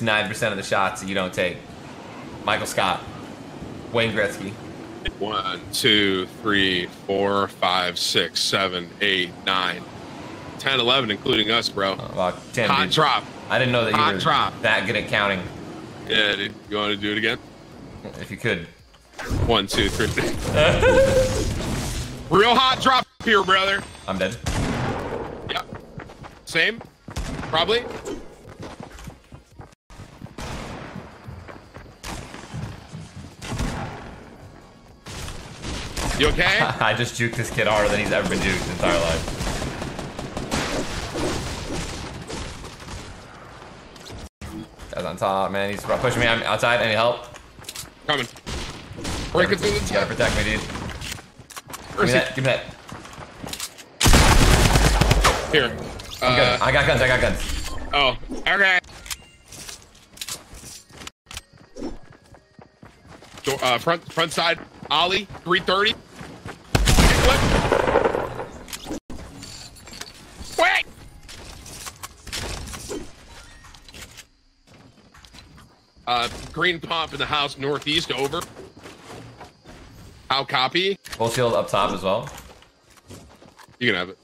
hits 9% of the shots that you don't take. Michael Scott. Wayne Gretzky. One, two, three, four, five, six, seven, eight, nine, 10, 11, including us, bro. Uh, well, 10, Hot dude. drop. I didn't know that you were drop. that good at counting. Yeah, dude. You want to do it again? If you could. One, two, three. Real hot drop here, brother. I'm dead. Yep. Same? Probably? You okay? I just juked this kid harder than he's ever been juked in his entire life. Guys on top, man. He's pushing me. I'm outside. Any help? Coming. Break it through the You gotta protect me, dude. Give me that. Give me that. Here. Uh, I got guns. I got guns. oh, okay. Uh, front front side. Ollie, 330. Uh, green pump in the house northeast over. How copy? Full shield up top as well. You can have it.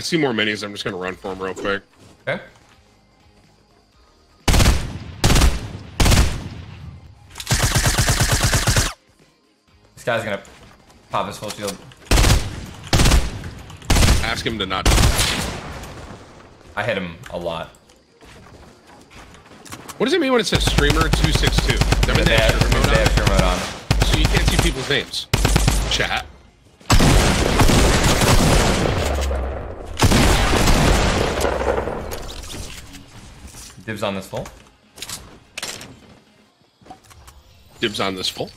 I see more minis. I'm just gonna run for them real quick. Okay. This guy's gonna pop his full shield. Ask him to not. I hit him a lot. What does it mean when it says streamer 262? That means They have, streamer mode on? So you can't see people's names. Chat. Dibs on this full. Dibs on this full.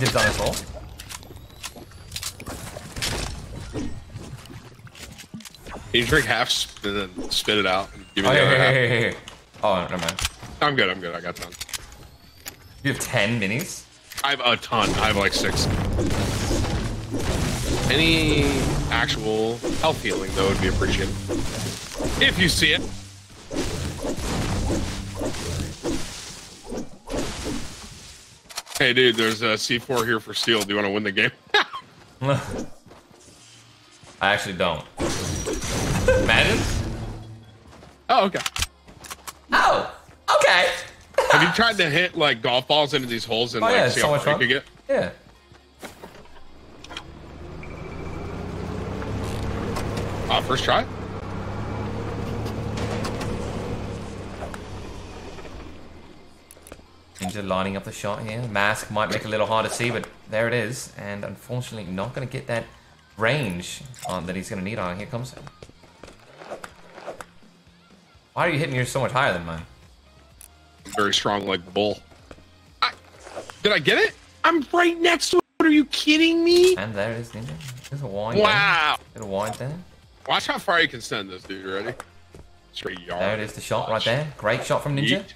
Dibs on this full. Can you drink half and then spit it out and give me Oh, the here, other here, half? here, here, here. Oh, never mind. I'm good. I'm good. I got ton. You have 10 minis? I have a ton. I have like six. Any actual health healing though would be appreciated. If you see it. Hey dude, there's a C4 here for steel. Do you want to win the game? I actually don't. Imagine? oh, okay. Oh, okay. Have you tried to hit like golf balls into these holes and Oh, like yeah, see so how much far you get? Yeah. Uh, first try? Ninja lining up the shot here. Mask might make it a little hard to see, but there it is. And unfortunately, not going to get that range on, that he's going to need on. Here comes. Why are you hitting yours so much higher than mine? Very strong like bull. I, did I get it? I'm right next to it. Are you kidding me? And there it is, Ninja. There's a wind Wow. there. Little wind there. Watch how far you can send this, dude. Ready? Straight yard. There it is, the shot right there. Great shot from Ninja. Yeet.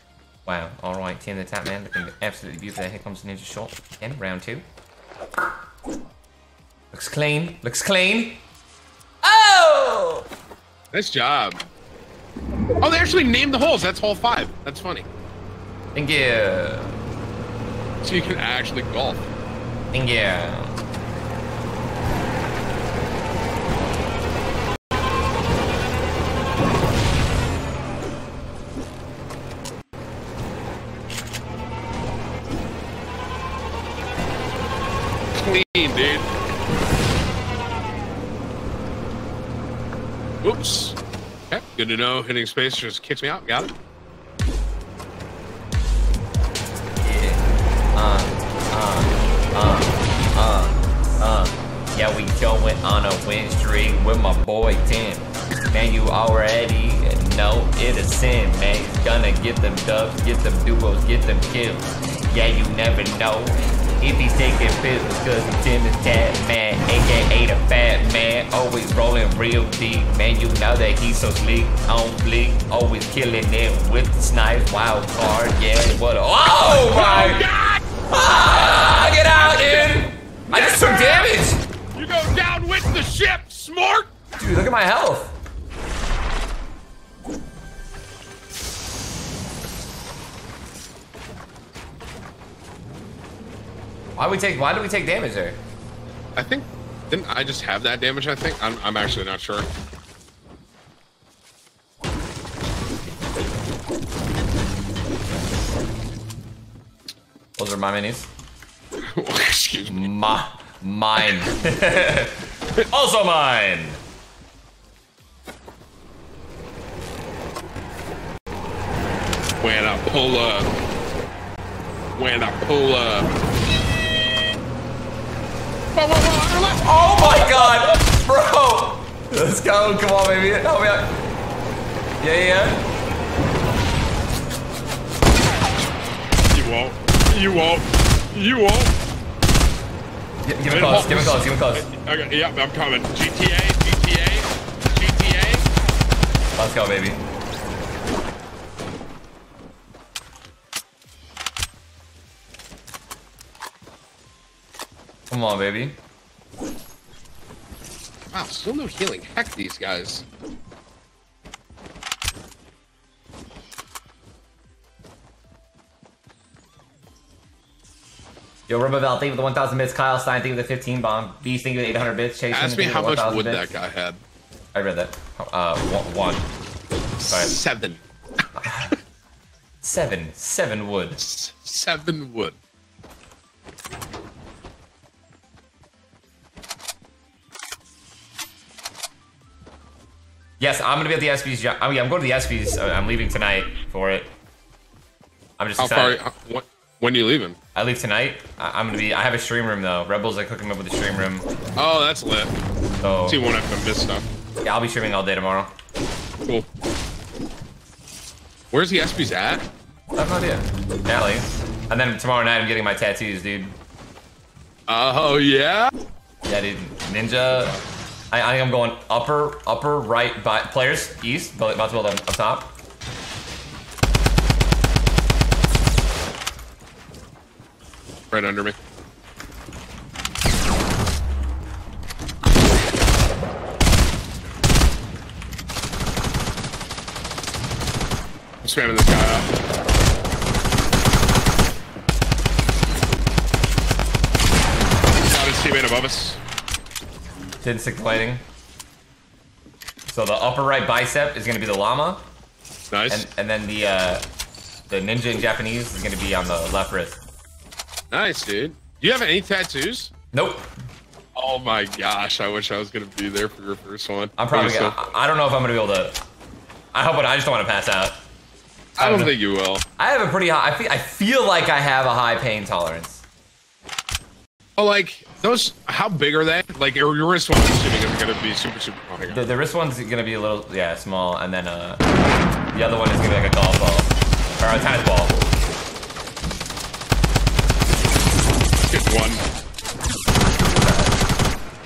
Wow. All right, Tim the Tat Man looking absolutely beautiful. There. Here comes the Ninja shot again. Round two. Looks clean. Looks clean. Oh! Nice job. Oh, they actually named the holes. That's hole five. That's funny. Thank you. So you can actually golf. Thank you. Good to know. Hitting space just kicks me out. Got it. Yeah. Uh, uh, uh. Yeah, we going on a win streak with my boy Tim. Man, you already know it a sin, man. Gonna get them dubs, get them duos, get them kills. Yeah, you never know if he's taking pills, cause he's Tim the Tat Man, aka the Fat Man. Always rolling real deep, man. You know that he's so sleek, on fleek, always killing it with the snipes, wild card. Yeah, what a. Oh my God! Ah, get out, dude! I just took damage! You go down with the ship, smart! Dude, look at my health. Why we take? Why do we take damage there? I think, didn't I just have that damage, I think? I'm, I'm actually not sure. Those are my minis. Excuse me. Ma, mine. also mine. When I pull up. When I pull up. Whoa, whoa, whoa, under left. Oh my god, bro! Let's go. Come on, baby. Help me out. Yeah, yeah. You won't. You won't. You won't. Give, give me close. Give me a close. Give me close. Okay, yeah, I'm coming. GTA, GTA, GTA. Let's go, baby. Come on, baby. Wow, still no healing. Heck, these guys. Yo, Roboval, thank you for the 1,000 bits. Kyle Stein, thank you for the 15 bomb. Beast, thank you for the 800 bits. Chase, Ask me how much wood bits. that guy had. I read that. Uh, one. one. Seven. Seven. Seven wood. Seven wood. Yes, I'm gonna be at the jo- Oh yeah, I'm going to the. Uh, I'm leaving tonight for it. I'm just How far? excited. how- When, are you leaving? I leave tonight. I- I'm gonna be. I have a stream room though. Rebels are cooking me up with a stream room. Oh, that's lit. So So you won't have to miss stuff. yeah, I'll be streaming all day tomorrow. Cool. Where's the SB's at? I have no idea. Natalie. And then tomorrow night I'm getting my tattoos, dude. Oh yeah. Yeah, dude. Ninja. I, I think I'm going upper, upper right by players east, about to build up, up top. Right under me. I'm spamming this guy. Got his teammate above us. Stick the lighting. So the upper right bicep is gonna be the llama, Nice. and and then the uh, the ninja in Japanese is gonna be on the left wrist. nice, dude. Do you have any tattoos? Nope. Oh my gosh, I wish I was gonna be there for your first one. I'm probably. Gonna, so- I I don't know if I'm gonna be able to. I hope. But I just don't want to pass out. I don't think you will. I have a pretty high. I feel. I feel like I have a high pain tolerance. Oh, like those. How big are they? Like your wrist one, I'm assuming is gonna be super super. Oh. The, the wrist one's gonna be a little, yeah, small, and then uh, the other one is gonna be like a golf ball or a tennis ball. Get one.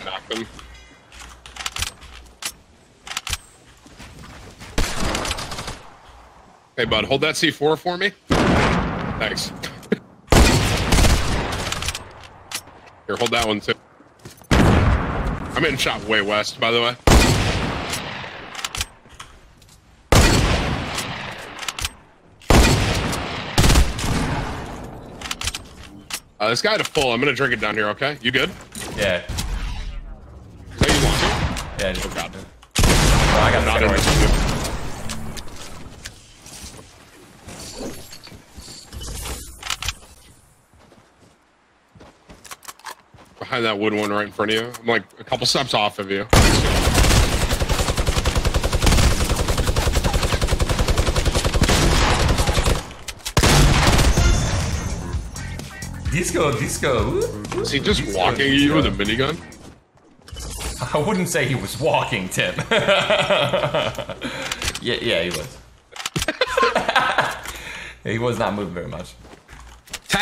Knock them. Hey, bud, hold that C4 for me. Thanks. Here, hold that one too. I'm getting shot way west, by the way. Uh, this guy had a full. I'm gonna drink it down here, okay? You good? Yeah, Is that you want to? yeah. Just, Oh, God. Oh, I got Not in one. this one. Behind that wood one right in front of you. I'm like a couple steps off of you. Disco, disco. Is he just disco, walking at you with a minigun? I wouldn't say he was walking, Tim. yeah, yeah, he was. he was not moving very much.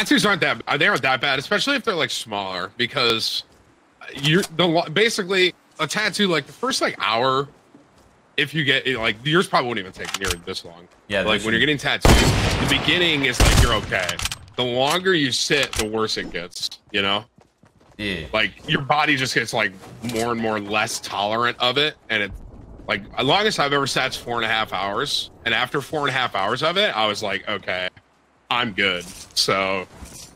Tattoos aren't that uh, they aren't that bad, especially if they're like smaller, because you're the basically a tattoo like the first like hour. If you get like yours probably won't even take near this long. Yeah, like when you're getting tattooed, the beginning is like you're okay. The longer you sit, the worse it gets. You know, Yeah. like your body just gets like more and more less tolerant of it, and it like the longest I've ever sat's four and a half hours, and after four and a half hours of it, I was like, okay, I'm good. So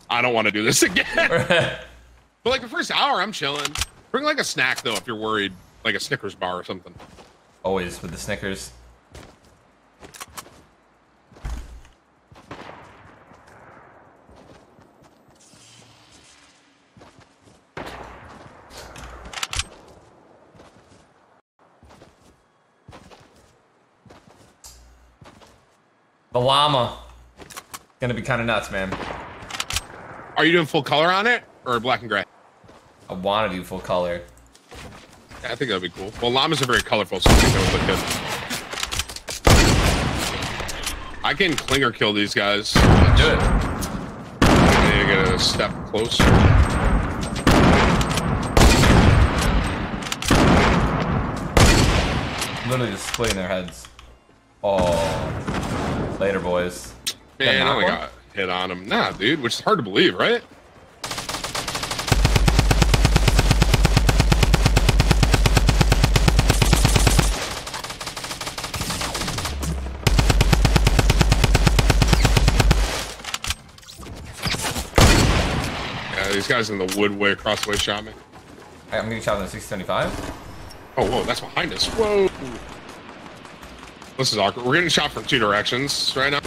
I don't want to do this again. But like the first hour, I'm chilling. Bring like a snack though if you're worried, like a Snickers bar or something. Always with the Snickers. The llama. Gonna be kind of nuts, man. Are you doing full color on it or black and gray? I want to do full color. Yeah, I think that'd be cool. Well, llamas are very colorful, so I think that would look good. I can clinger kill these guys. Do it. They get a step closer. Literally just splitting their heads. Oh. Later, boys. Man, I got hit on him. Nah, dude, which is hard to believe, right? Yeah, these guys in the woodway crossway shot me. Hey, I'm getting shot the 675. Oh, whoa, that's behind us. Whoa. This is awkward. We're getting shot from two directions right now.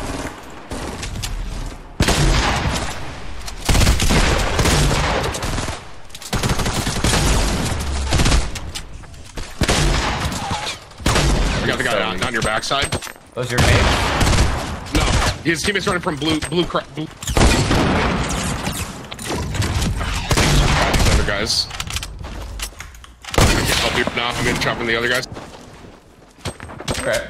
We got the guy your. Those your name? No, his teammate's running from blue, blue, blue. Other guys. I can't help you now. I'm in chopping the other guys. Okay.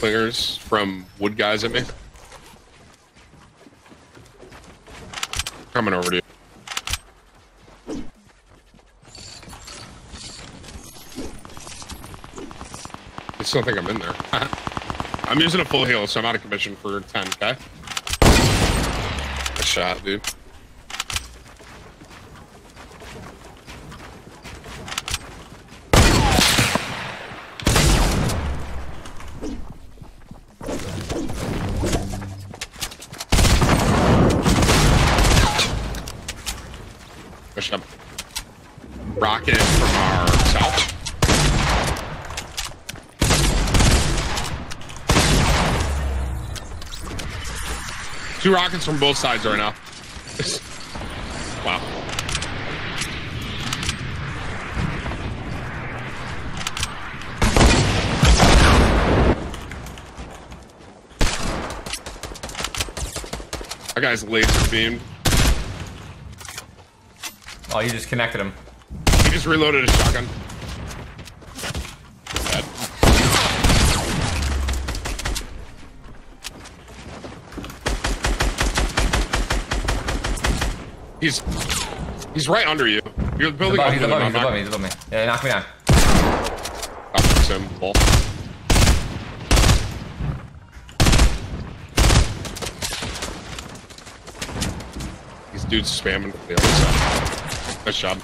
Clingers from wood guys at me. Coming over to you. I still think I'm in there. I'm using a full heal, so I'm out of commission for 10, okay? A shot, dude. Two rockets from both sides right now. wow. That guy's laser beamed. Oh, you just connected him. He just reloaded his shotgun. He's he's right under you. You're building above, up he's above me, he's above me, he's above me. Yeah, knock me down. Ah, I'll fix him. These dudes spamming the other side. Nice job.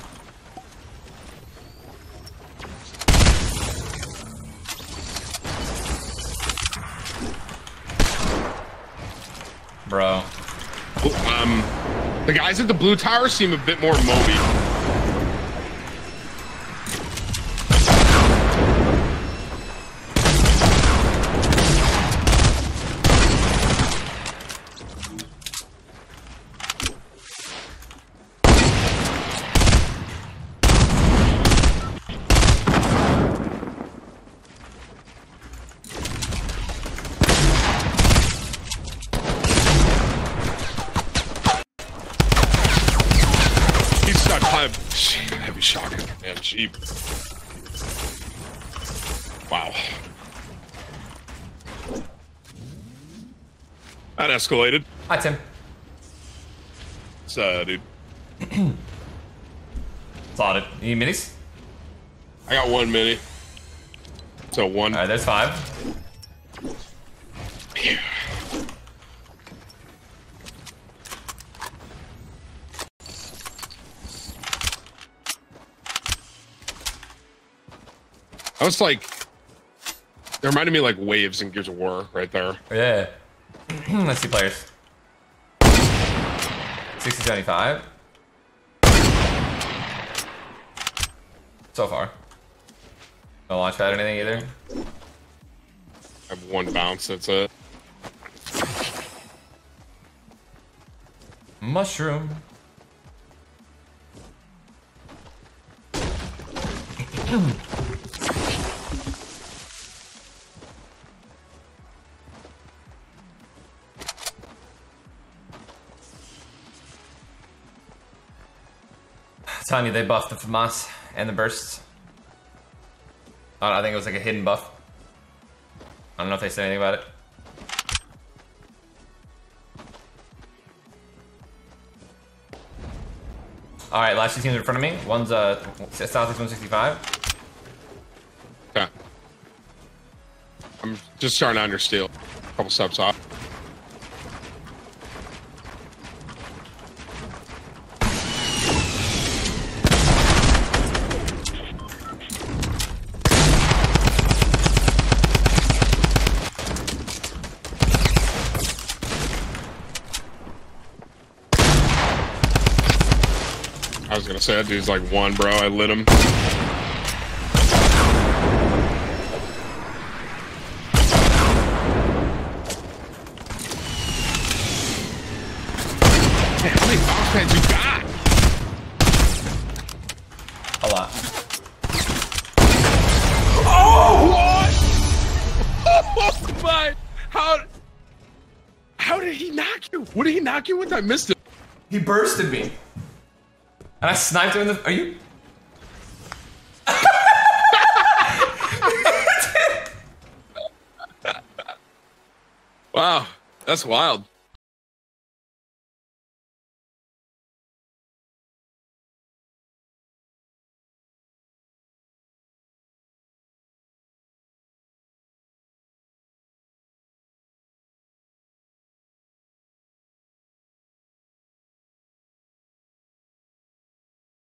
Bro. Um, the guys at the blue tower seem a bit more Moby. Escalated. Hi, Tim. So, uh, dude. You need minis? I got one mini. So one. All right, there's five. I was like, it reminded me of, like waves in Gears of War right there. Yeah. Hmm, let's see players. 60, 75. So far. No launch pad or anything either. I have one bounce. That's it. Mushroom. Telling you they buffed the FAMAS and the bursts. I, I think it was like a hidden buff. I don't know if they said anything about it. All right, last two teams in front of me. One's uh, Southeast 165. Okay. I'm just starting to understeal. A couple steps off. I was gonna say that dude's like one, bro. I lit him. Hey, how many box pads you got? A lot. Oh, what? Oh my! How? How did he knock you? What did he knock you with? I missed it. He bursted me. And I sniped him in the. Are you? Wow, that's wild.